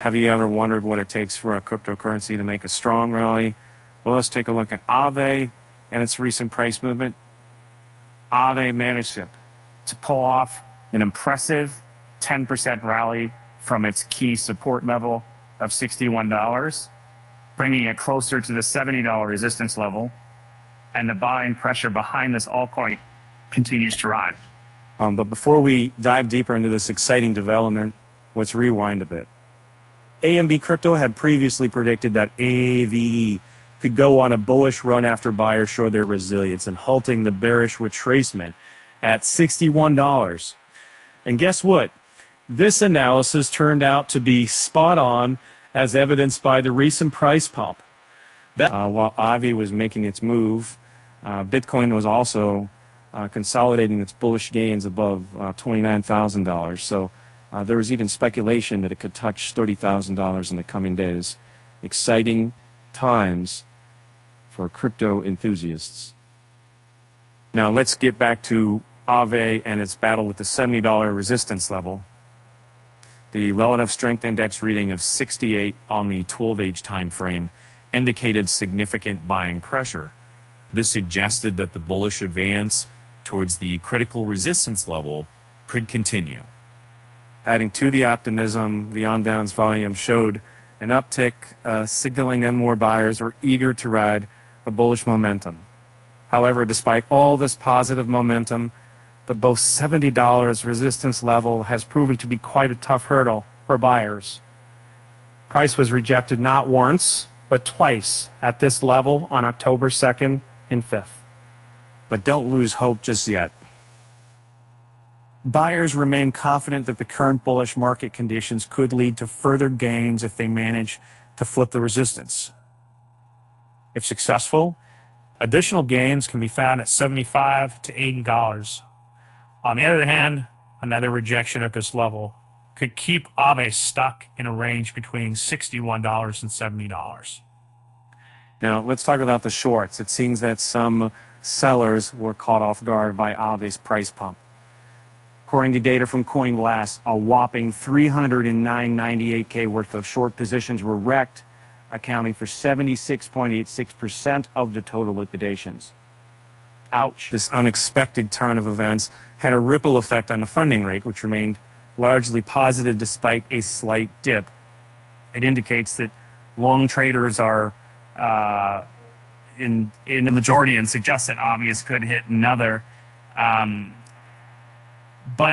Have you ever wondered what it takes for a cryptocurrency to make a strong rally? Well, let's take a look at Aave and its recent price movement. Aave managed to, to pull off an impressive 10% rally from its key support level of $61, bringing it closer to the $70 resistance level. And the buying pressure behind this altcoin continues to rise. Um, but before we dive deeper into this exciting development, let's rewind a bit. AMB Crypto had previously predicted that AAVE could go on a bullish run after buyers show their resilience and halting the bearish retracement at $61. And guess what? This analysis turned out to be spot on as evidenced by the recent price pump. Uh, while Aave was making its move, uh, Bitcoin was also uh, consolidating its bullish gains above uh, $29,000. So uh, there was even speculation that it could touch $30,000 in the coming days. Exciting times for crypto enthusiasts. Now let's get back to Aave and its battle with the $70 resistance level. The relative strength index reading of 68 on the 12-age time frame indicated significant buying pressure. This suggested that the bullish advance towards the critical resistance level could continue. Adding to the optimism, the on-balance volume showed an uptick, uh, signaling that more buyers are eager to ride a bullish momentum. However, despite all this positive momentum, the both $70 resistance level has proven to be quite a tough hurdle for buyers. Price was rejected not once, but twice at this level on October 2nd and 5th. But don't lose hope just yet. Buyers remain confident that the current bullish market conditions could lead to further gains if they manage to flip the resistance. If successful, additional gains can be found at 75 to $80. On the other hand, another rejection at this level could keep Aave stuck in a range between $61 and $70. Now, let's talk about the shorts. It seems that some sellers were caught off guard by Aave's price pump. According to data from CoinGlass, a whopping 309.98K worth of short positions were wrecked, accounting for 76.86% of the total liquidations. Ouch. This unexpected turn of events had a ripple effect on the funding rate, which remained largely positive despite a slight dip. It indicates that long traders are uh, in in the majority and suggests that Obvious could hit another um, Bye.